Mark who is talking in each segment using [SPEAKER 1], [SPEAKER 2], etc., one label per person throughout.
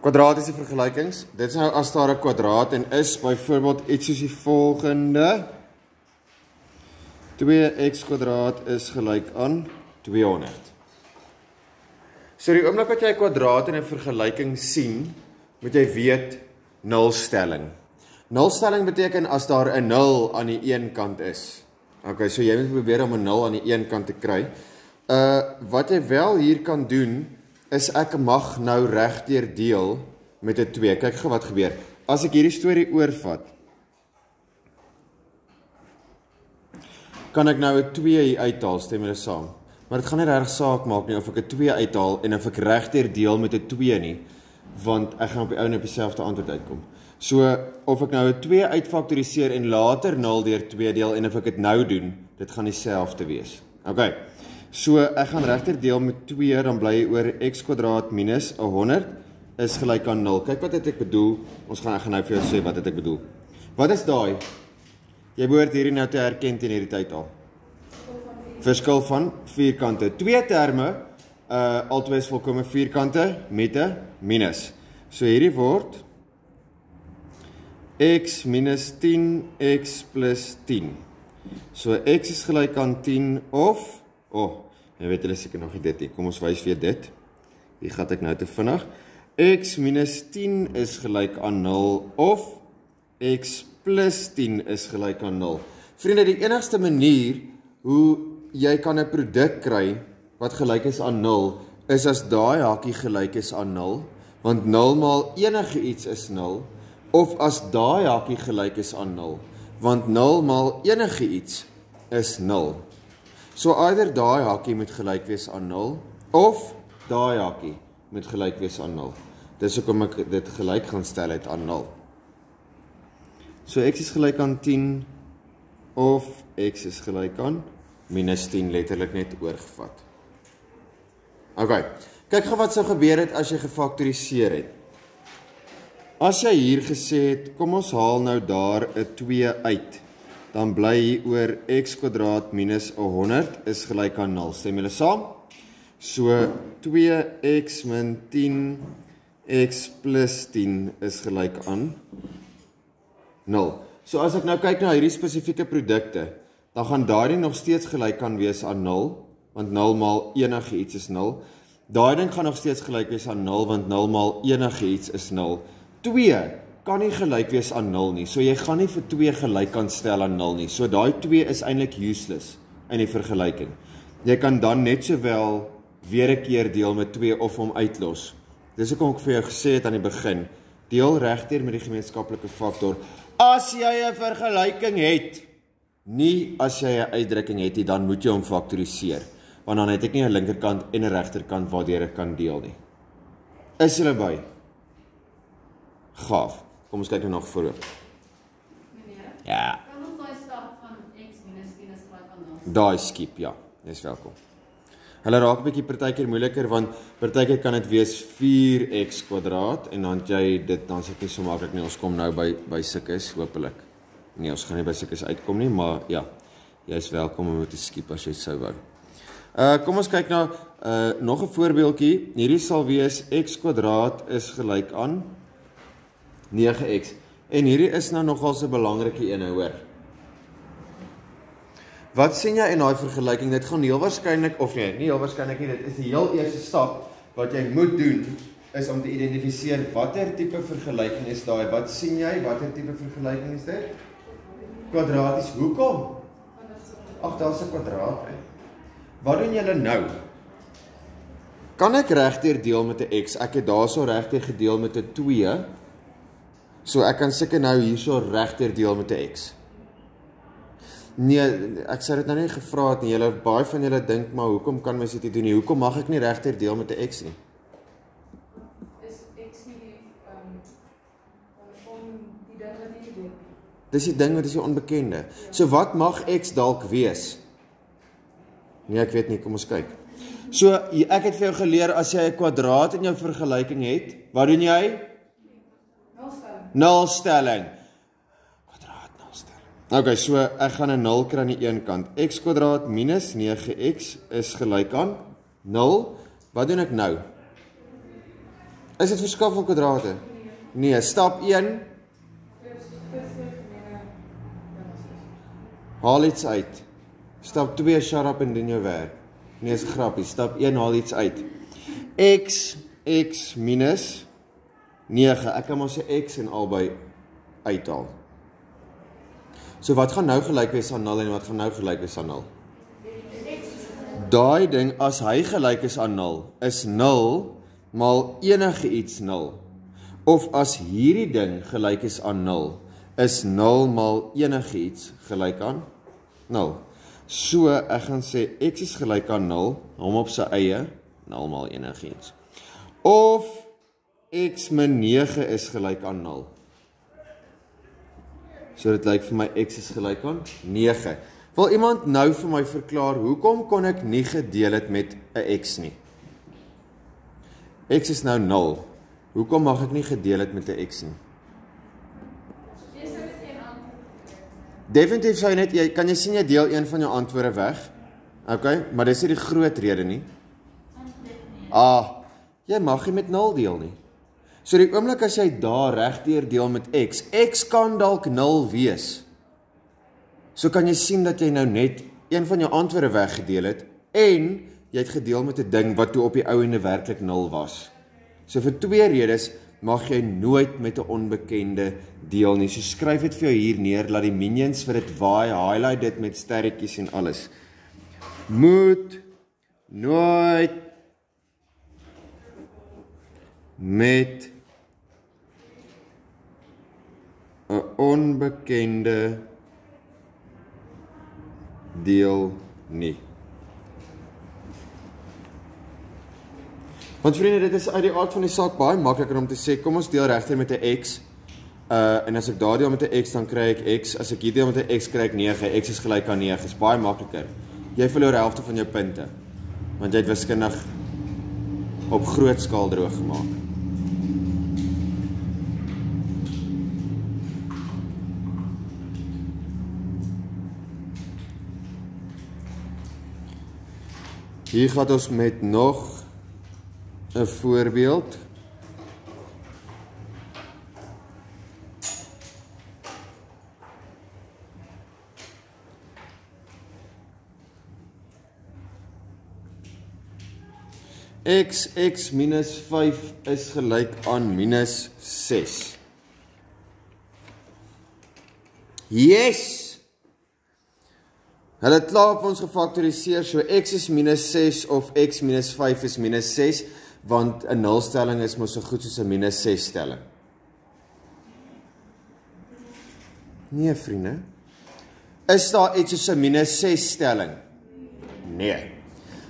[SPEAKER 1] Kwadratiese vergelykings. Dit is nou as daar 'n kwadraat en is byvoorbeeld iets soos die volgende 2x kwadraat is gelyk aan 200. So die oomblik wat jy 'n kwadraat in 'n vergelyking sien, moet jy weet nulstelling. Nulstelling beteken as daar 'n nul aan die een kant is. Okay, so jy moet probeer om 'n nul aan die een kant te kry. Uh wat jy wel hier kan doen is ek mag nou regdeur deel met 'n 2. Kyk gou wat gebeur. As ek hierdie storie oorvat, kan ek nou 'n 2 hier uithaal, stem julle saam? Maar dit gaan nie reg saak maak nie of ek 'n 2 uithaal en of ek regdeur deel met 'n 2 nie, want ek gaan op die ou en op dieselfde antwoord uitkom. So of ek nou 'n 2 uitfaktoriseer en later 0 deur 2 deel en of ek dit nou doen, dit gaan dieselfde wees. OK. So ek gaan regter deel met 2 dan bly oor x kwadraat minus 100 is gelyk aan 0. Kyk wat het ek bedoel. Ons gaan ek gaan nou vir jou sê wat het ek bedoel. Wat is daai? Jy behoort hierdie nou te herken teen hierdie tyd al. Verskil van vierkante. Twee terme, uh albei is volkome vierkante met 'n minus. So hierdie word x minus 10x plus 10. So x is gelyk aan 10 of o, oh, jy weet hulle seker nog nie dit nie. Kom ons wys vir dit. Hier gaan ek nou te vinnig. x minus 10 is gelyk aan 0 of x plus 10 is gelyk aan 0. Vriende, die enigste manier hoe jy kan 'n produk kry wat gelyk is aan 0 is as daai hakie gelyk is aan 0, want 0 maal enige iets is 0 of as daai hakie gelyk is aan 0, want 0 maal enige iets is 0. So either daai hakie moet gelyk wees aan 0 of daai hakie moet gelyk wees aan 0. Dis hoekom ek dit gelyk gaan stel uit aan 0. So x is gelyk aan 10 of x is gelyk aan minus 10 letterlik net oorgevat. OK. Kyk gou wat sou gebeur het as jy gefaktoriseer het. As jy hier gesê het, kom ons haal nou daar 'n 2 uit, dan bly hier oor x kwadraat minus 100 is gelyk aan 0. Stem julle saam? So 2x min 10 x plus 10 is gelyk aan 0. So as ek nou kyk na hierdie spesifieke produkte, dan gaan daardie nog steeds gelyk kan wees aan 0, want 0 maal enige iets is 0. Daai ding gaan nog steeds gelyk wees aan 0 want 0 maal enige iets is 0. 2 kan nie gelyk wees aan 0 nie. So jy gaan nie vir 2 gelyk kan stel aan 0 nie. So daai 2 is eintlik useless in die vergelyking. Jy kan dan net sowel weer 'n keer deel met 2 of hom uitlos. Dis hoekom ek vir jou gesê het aan die begin, deel regdeur met die gemeenskaplike faktor as jy 'n vergelyking het. Nie as jy 'n uitdrukking het nie, dan moet jy hom faktoriseer, want dan het ek nie 'n linkerkant en 'n regterkant waardeur ek kan deel nie. Is hulle by? Gaaf. Kom ons kyk nou nog voorop.
[SPEAKER 2] Meneer,
[SPEAKER 1] Ja,
[SPEAKER 2] kan ons daai stap van x minus 10 is gelyk aan 0?
[SPEAKER 1] daai skiep, ja. Dis welkom. Hulle raak 'n bietjie partykeer moeiliker want partykeer kan dit wees 4x kwadraat en dan jy dit dan sit nie so maklik nie. Ons kom nou by by sulkes hopelik. Nee, ons gaan nie by sulkes uitkom nie, maar ja. Jy's welkom om te skiep as jy sou wou. Uh kom ons kyk nou uh nog 'n voorbeeldjie. Hierdie sal wees x kwadraat is gelyk aan 9x. En hierdie is nou nogal 'n belangrike een, hoor. Wat sien jy in daai vergelyking? Dit gaan heel waarskynlik of nee, nie heel waarskynlik nie, dit is die heel eerste stap wat jy moet doen is om te identifiseer watter tipe vergelyking is daai? Wat sien jy? Watter tipe vergelyking is dit? Kwadraties. Hoekom? Ag, daar's 'n kwadraat. He. Wat doen julle nou? Kan ek regdeur deel met 'n x? Ek het daarso regdeur gedeel met 'n 2. So ek kan seker nou hierso regdeur deel met 'n x. Nee, ek sê dit nou nie gevra het nie. Julle baie van julle dink maar hoekom kan mens dit nie doen nie? Hoekom mag ek nie regdeur deel met 'n x nie?
[SPEAKER 2] Is x nie ehm om die ding wat jy doen.
[SPEAKER 1] Dis die ding wat is die onbekende. So wat mag x dalk wees? Nee, ek weet nie, kom ons kyk. So ek het vir jou geleer as jy 'n kwadraat in jou vergelyking het, wat doen jy?
[SPEAKER 2] Nulstelling.
[SPEAKER 1] Kwadraat nulstelling. Okay, so ek gaan 'n 0 kry aan die een kant. x kwadraat minus 9x is gelyk aan 0. Wat doen ek nou? Is dit verskafel kwadrate? Nee, stap 1 haal iets uit. Stap 2 shut up en doen jou werk. Nee, is grappie. Stap 1 haal iets uit. x x minus 9. Ek kan maar sê x en albei uithaal. So wat gaan nou gelyk wees aan 0 en wat gaan nou gelyk wees aan 0? Daai ding as hy gelyk is aan 0 is 0 maal enige iets 0. Of as hierdie ding gelyk is aan 0 is 0 maal enige iets gelyk aan 0. So ek gaan sê x is gelyk aan 0, hom op sy eie 0 maal enige iets. Of x min 9 is gelyk aan 0. So dit lyk vir my x is gelyk aan 9. Wil iemand nou vir my verklaar hoekom kon ek nie gedeel het met 'n x nie? x is nou 0. Hoekom mag ek nie gedeel het met 'n x nie? Definitief sou jy net jy kan jy sien jy deel een van jou antwoorde weg. OK, maar dis nie die groot rede nie. Ah, jy mag nie met 0 deel nie. So die oomblik as jy daar regdeur deel met x, x kan dalk 0 wees. So kan jy sien dat jy nou net een van jou antwoorde weggedeel het en jy het gedeel met 'n ding wat toe op die ou ende werklik 0 was. So vir twee redes mag jy nooit met 'n onbekende deel nie. So skryf dit vir jou hier neer, laat die minions vir dit waai, highlight dit met sterretjies en alles. Moet nooit met 'n onbekende deel nie. Want vriende, dit is uit die aard van die saak baie makliker om te sê kom ons deel regter met 'n x. Uh en as ek daardie deel met 'n x dan kry ek x. As ek hierdie deel met 'n x kry ek 9. X is gelyk aan 9. Is baie makliker. Jy verloor helfte van jou punte. Want jy het wiskundig op groot skaal droog gemaak. Hier gaan ons met nog 'n voorbeeld. x x minus 5 is gelyk aan minus 6. Yes. Hulle het klaar op ons gefaktoriseer, so x is minus 6 of x minus 5 is minus 6, want 'n nulstelling is mos so goed soos 'n minus 6 stelling. Nee, vriende. Is daar iets soos 'n minus 6 stelling? Nee.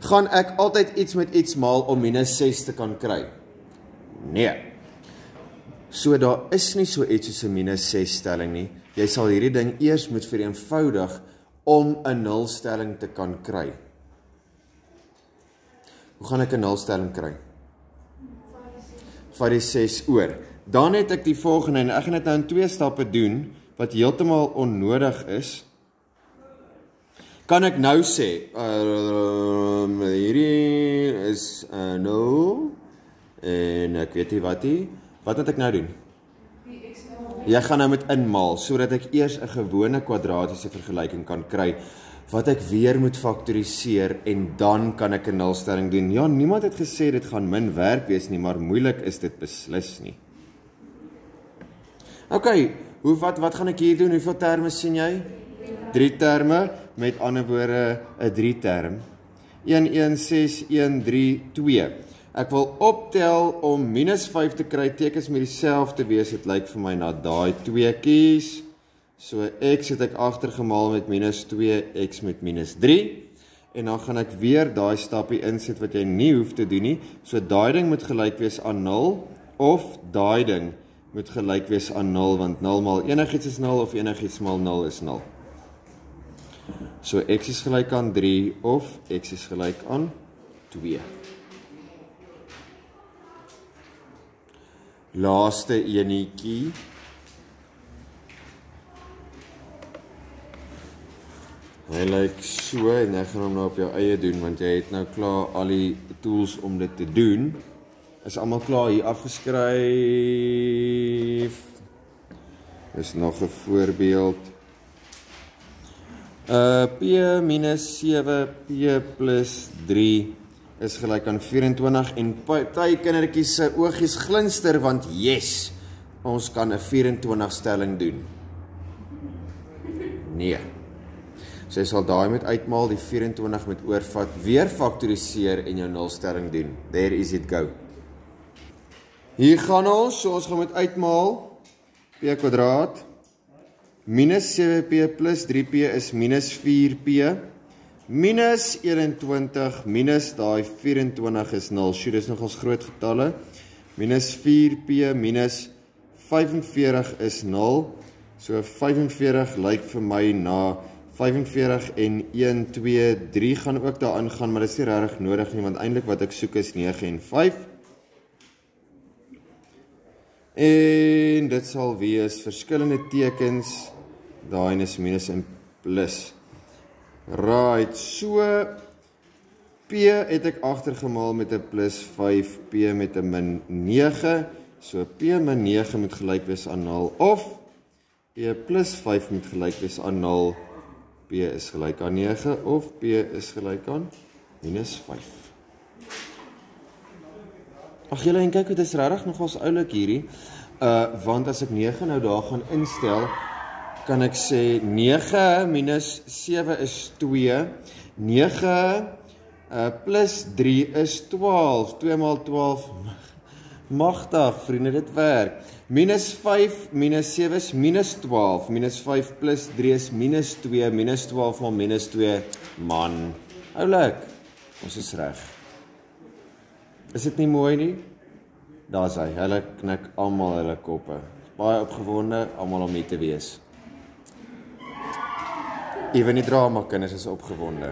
[SPEAKER 1] Gaan ek altyd iets met iets maal om minus 6 te kan kry? Nee. So daar is nie so iets soos 'n minus 6 stelling nie. Jy sal hierdie ding eers moet vereenvoudig om 'n nulstelling te kan kry. Hoe gaan ek 'n nulstelling kry? Vat die 6 oor. Dan het ek die volgende en ek gaan dit nou in twee stappe doen wat heeltemal onnodig is. Kan ek nou sê, uh, hierdie is 'n uh, nou en ek weet nie wat nie. Wat moet ek nou doen? Jy gaan nou met inmaal sodat ek eers 'n gewone kwadratiese vergelyking kan kry wat ek weer moet faktoriseer en dan kan ek 'n nulstelling doen. Ja, niemand het gesê dit gaan min werk wees nie, maar moeilik is dit beslis nie. OK, hoe wat wat gaan ek hier doen? Hoeveel terme sien jy? 3 terme, met ander woorde 'n 3 term. 1 1 6 1 3 2. Ek wil optel om minus 5 te kry. Tekens met dieselfde wees. Dit lyk vir my na daai twee kies. So x het ek agtergemaal met minus 2, x met minus 3. En dan gaan ek weer daai stappie insit wat jy nie hoef te doen nie. So daai ding moet gelyk wees aan 0 of daai ding moet gelyk wees aan 0 want 0 maal enigiets is 0 of enigiets maal 0 is 0. So x is gelyk aan 3 of x is gelyk aan 2. Laaste enetjie Hy lyk so en ek gaan hom nou op jou eie doen want jy het nou klaar al die tools om dit te doen. Is almal klaar hier afgeskryf? Dis nog 'n voorbeeld. Uh P minus 7P plus 3 is gelyk aan 24 en party kindertjies se oogies glinster want yes, ons kan 'n 24 stelling doen. Nee. So jy sal daai met uitmaal, die 24 met oorvat, weer faktoriseer en jou nulstelling doen. There is it go. Hier gaan ons, so ons gaan met uitmaal p kwadraat minus 7p plus 3p is minus 4p minus 21 minus daai 24 is 0. Sjoe, dis nogals groot getalle. Minus 4p minus 45 is 0. So 45 lyk vir my na 45 en 1 2 3 gaan ook daarin gaan, maar dit is nie regtig nodig nie want eintlik wat ek soek is 9 en 5. En dit sal wees verskillende tekens. Daai is minus en plus. Right, so P het ek agtergemaal met 'n plus 5, P met 'n min 9. So P min 9 moet gelyk wees aan 0 of P plus 5 moet gelyk wees aan 0. P is gelyk aan 9 of P is gelyk aan minus 5. Ag julle en kyk, dit is regtig nogals oulik hierdie. Uh want as ek 9 nou daar gaan instel, kan ek sê 9 minus 7 is 2. 9 uh plus 3 is 12. 2 maal 12 magtig, vriende, dit werk. Minus 5 minus 7 is minus 12. Minus 5 plus 3 is minus 2. Minus 12 maal minus 2. Man, oulik. Ons is reg. Is dit nie mooi nie? Daar's hy. Hulle knik almal hulle koppe. Baie opgewonde, almal om hier te wees. Ewen die drama kinders is opgewonde.